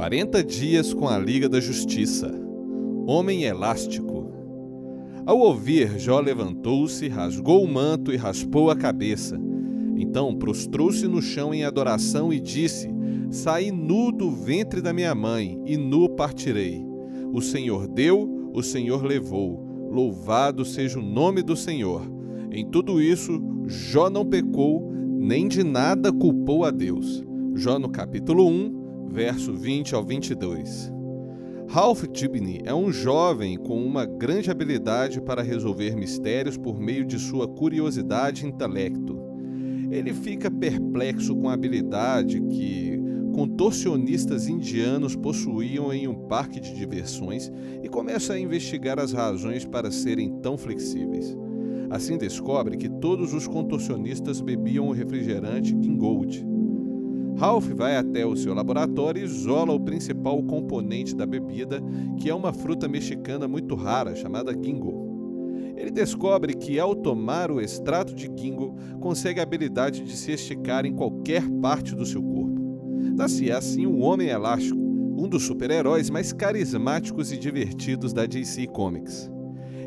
40 dias com a Liga da Justiça. Homem elástico. Ao ouvir, Jó levantou-se, rasgou o manto e raspou a cabeça. Então prostrou-se no chão em adoração e disse: Saí nu do ventre da minha mãe, e nu partirei. O Senhor deu, o Senhor levou. Louvado seja o nome do Senhor. Em tudo isso, Jó não pecou, nem de nada culpou a Deus. Jó no capítulo 1, verso 20 ao 22. Ralph Dibny é um jovem com uma grande habilidade para resolver mistérios por meio de sua curiosidade e intelecto. Ele fica perplexo com a habilidade que contorcionistas indianos possuíam em um parque de diversões e começa a investigar as razões para serem tão flexíveis. Assim descobre que todos os contorcionistas bebiam o refrigerante King Gold. Ralph vai até o seu laboratório e isola o principal componente da bebida, que é uma fruta mexicana muito rara chamada gingo. Ele descobre que ao tomar o extrato de gingo, consegue a habilidade de se esticar em qualquer parte do seu corpo. Nasce assim o Homem Elástico, um dos super-heróis mais carismáticos e divertidos da DC Comics.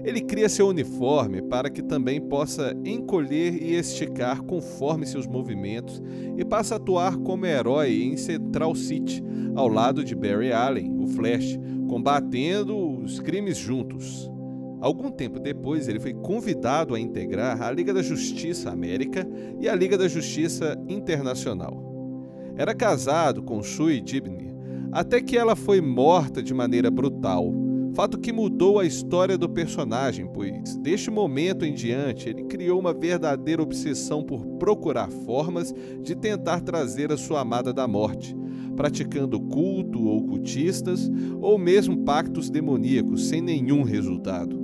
Ele cria seu uniforme para que também possa encolher e esticar conforme seus movimentos e passa a atuar como herói em Central City, ao lado de Barry Allen, o Flash, combatendo os crimes juntos. Algum tempo depois, ele foi convidado a integrar a Liga da Justiça América e a Liga da Justiça Internacional. Era casado com Sue Dibny, até que ela foi morta de maneira brutal Fato que mudou a história do personagem, pois deste momento em diante ele criou uma verdadeira obsessão por procurar formas de tentar trazer a sua amada da morte, praticando culto ou cultistas ou mesmo pactos demoníacos sem nenhum resultado.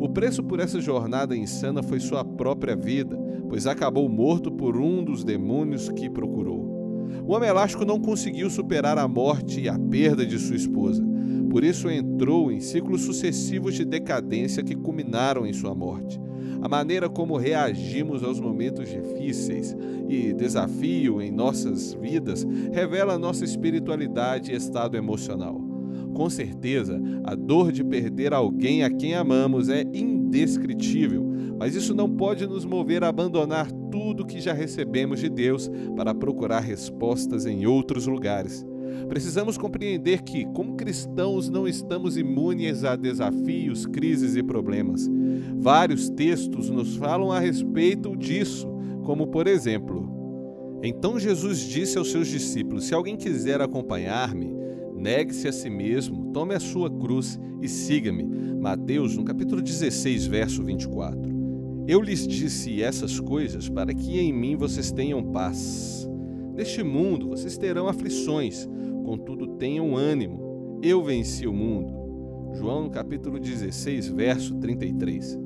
O preço por essa jornada insana foi sua própria vida, pois acabou morto por um dos demônios que procurou. O Homem Elástico não conseguiu superar a morte e a perda de sua esposa por isso entrou em ciclos sucessivos de decadência que culminaram em sua morte. A maneira como reagimos aos momentos difíceis e desafio em nossas vidas revela nossa espiritualidade e estado emocional. Com certeza, a dor de perder alguém a quem amamos é indescritível, mas isso não pode nos mover a abandonar tudo que já recebemos de Deus para procurar respostas em outros lugares. Precisamos compreender que, como cristãos, não estamos imunes a desafios, crises e problemas. Vários textos nos falam a respeito disso, como por exemplo: Então Jesus disse aos seus discípulos: Se alguém quiser acompanhar-me, negue-se a si mesmo, tome a sua cruz e siga-me. Mateus, no capítulo 16, verso 24. Eu lhes disse essas coisas para que em mim vocês tenham paz. Neste mundo vocês terão aflições, contudo tenham ânimo. Eu venci o mundo. João capítulo 16, verso 33.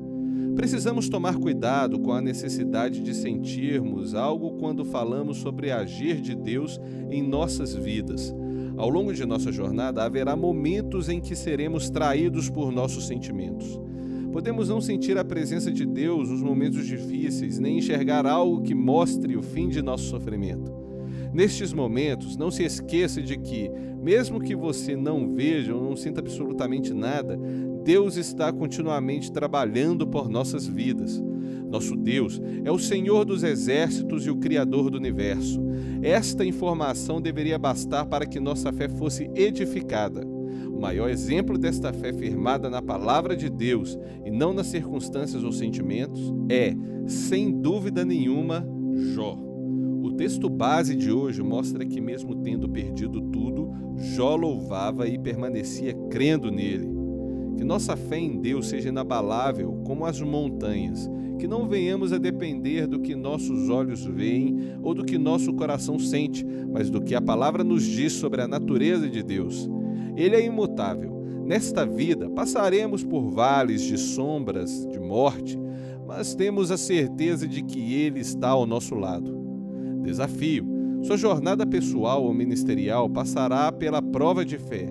Precisamos tomar cuidado com a necessidade de sentirmos algo quando falamos sobre agir de Deus em nossas vidas. Ao longo de nossa jornada haverá momentos em que seremos traídos por nossos sentimentos. Podemos não sentir a presença de Deus nos momentos difíceis, nem enxergar algo que mostre o fim de nosso sofrimento. Nestes momentos, não se esqueça de que, mesmo que você não veja ou não sinta absolutamente nada, Deus está continuamente trabalhando por nossas vidas. Nosso Deus é o Senhor dos exércitos e o Criador do universo. Esta informação deveria bastar para que nossa fé fosse edificada. O maior exemplo desta fé firmada na palavra de Deus e não nas circunstâncias ou sentimentos é, sem dúvida nenhuma, Jó. Texto base de hoje mostra que, mesmo tendo perdido tudo, Jó louvava e permanecia crendo nele. Que nossa fé em Deus seja inabalável como as montanhas, que não venhamos a depender do que nossos olhos veem ou do que nosso coração sente, mas do que a palavra nos diz sobre a natureza de Deus. Ele é imutável. Nesta vida passaremos por vales de sombras, de morte, mas temos a certeza de que Ele está ao nosso lado. Desafio: sua jornada pessoal ou ministerial passará pela prova de fé.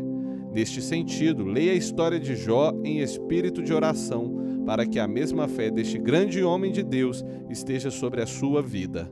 Neste sentido, leia a história de Jó em espírito de oração, para que a mesma fé deste grande homem de Deus esteja sobre a sua vida.